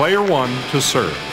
Player one to serve.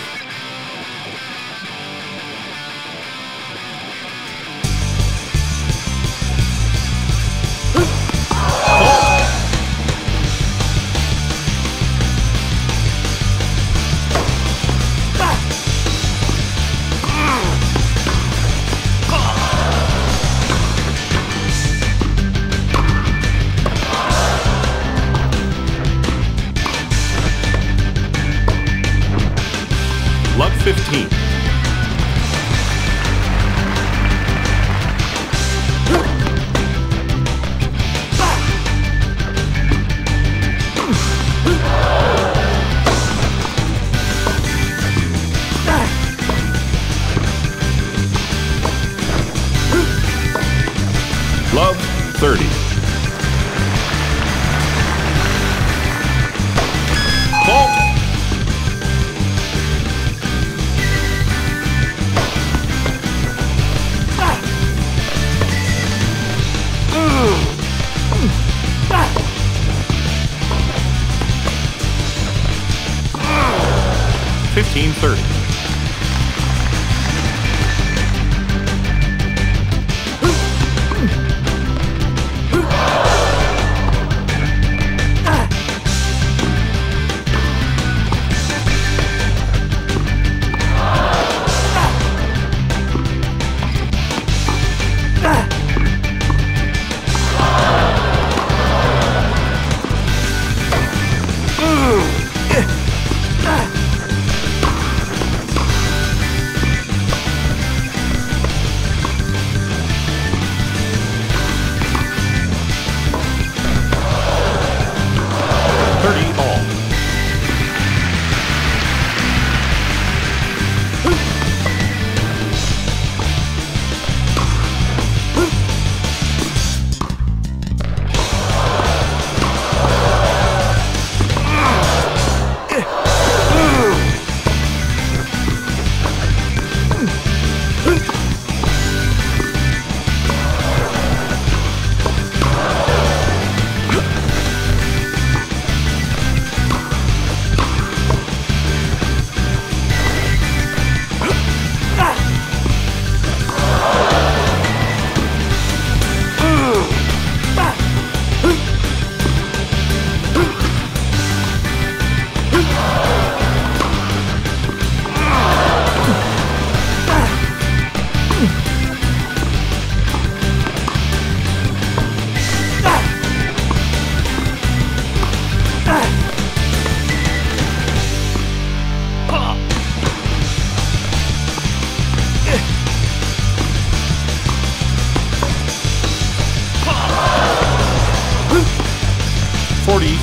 1530.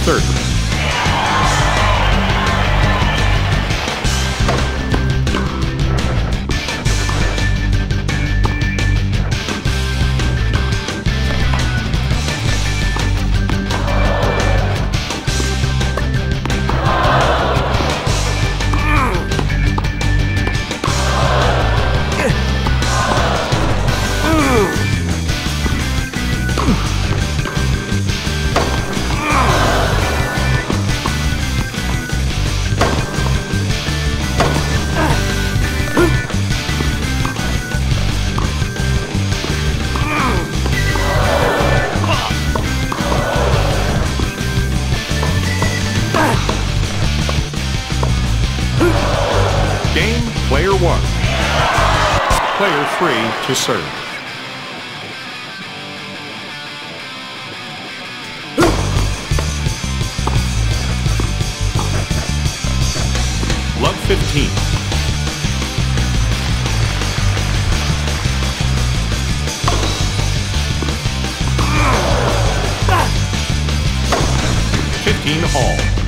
third. Player one. Player three to serve. Love 15. Fifteen all.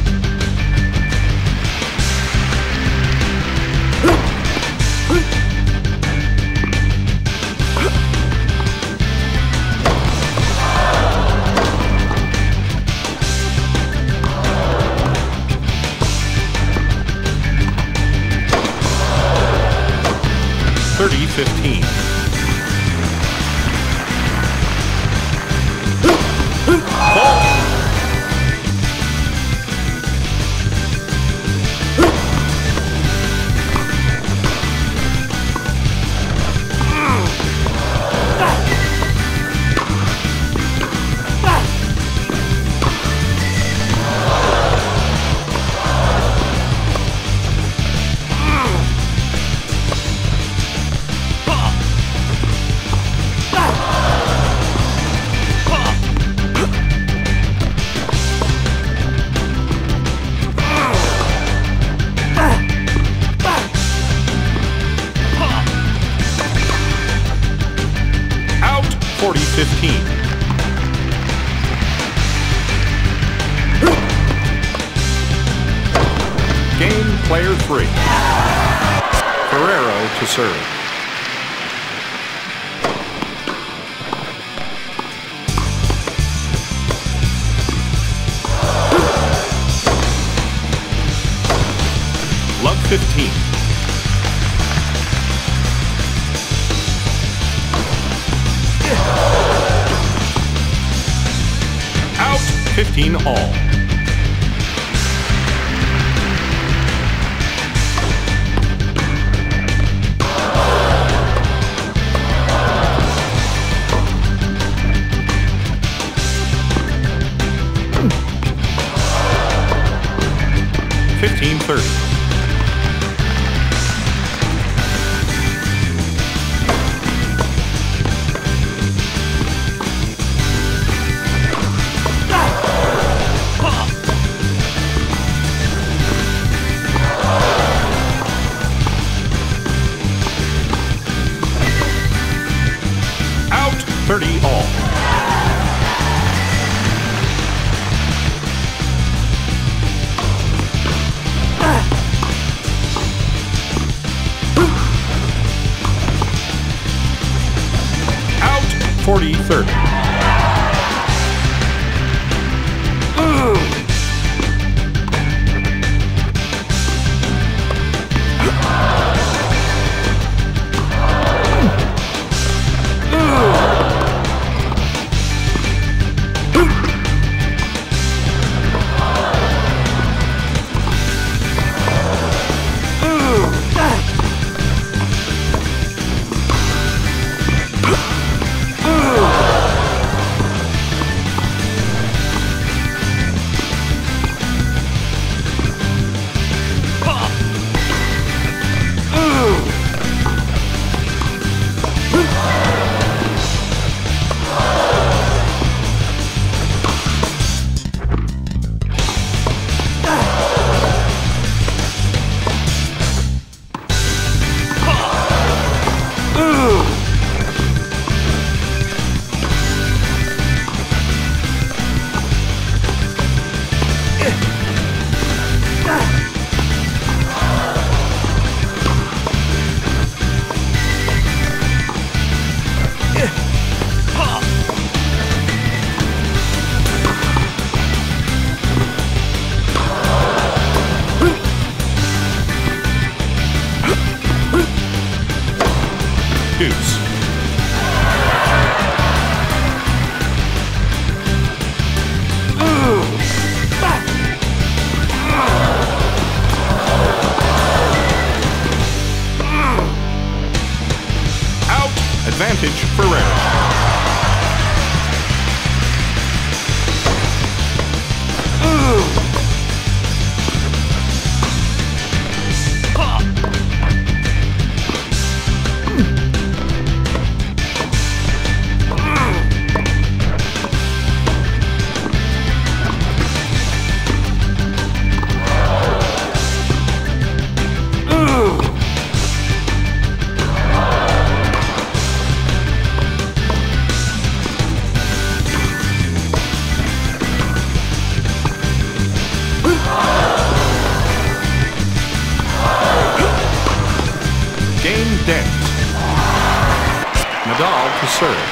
15. 30 all. Game dent. Nadal to serve.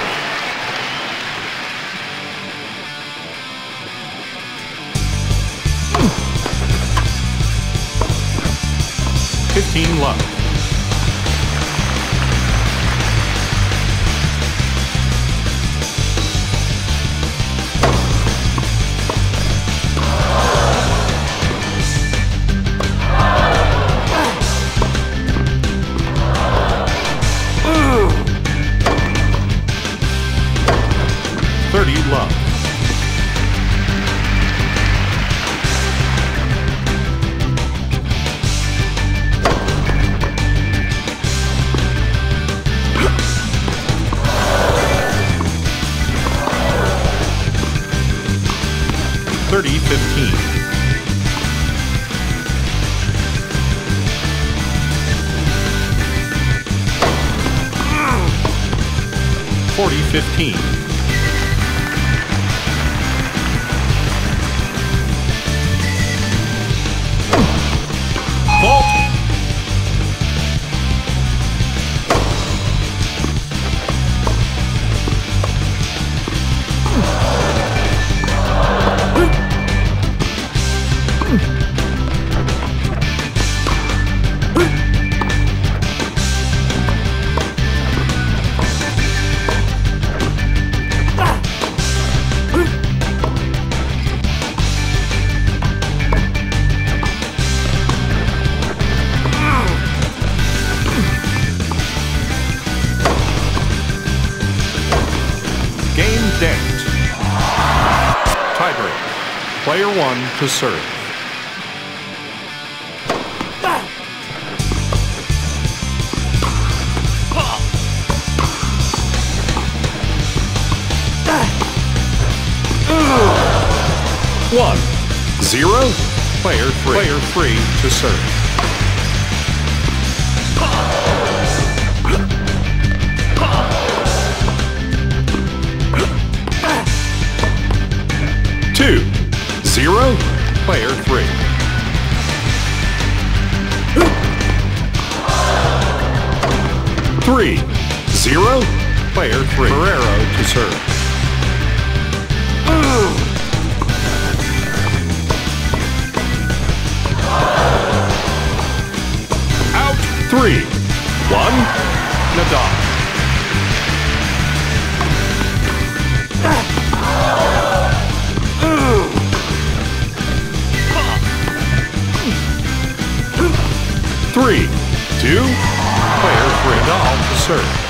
Fifteen love. 40 Player one to serve. One. Zero? Player three. Player three to serve. Player three. Three. Zero? Player three. Ferrero to serve. Out. Three. One. Nadal. Serve.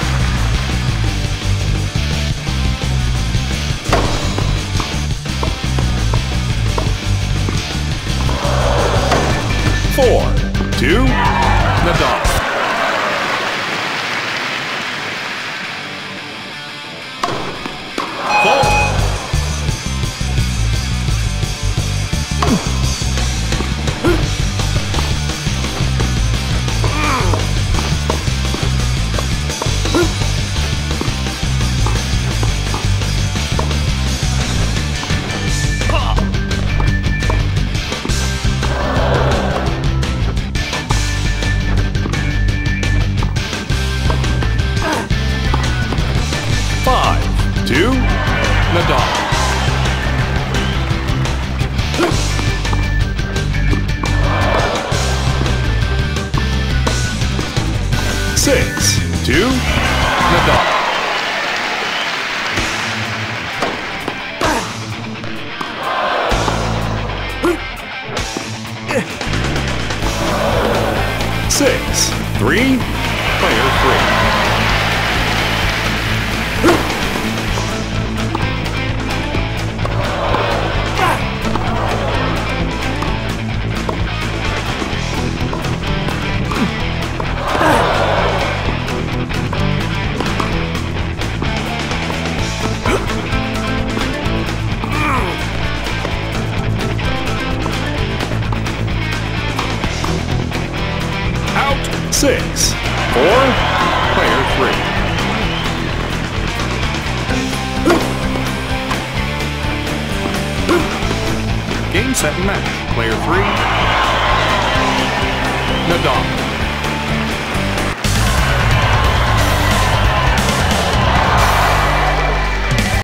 Three. Player three. Six. Four. Player three. Game set and match. Player three. Nadal.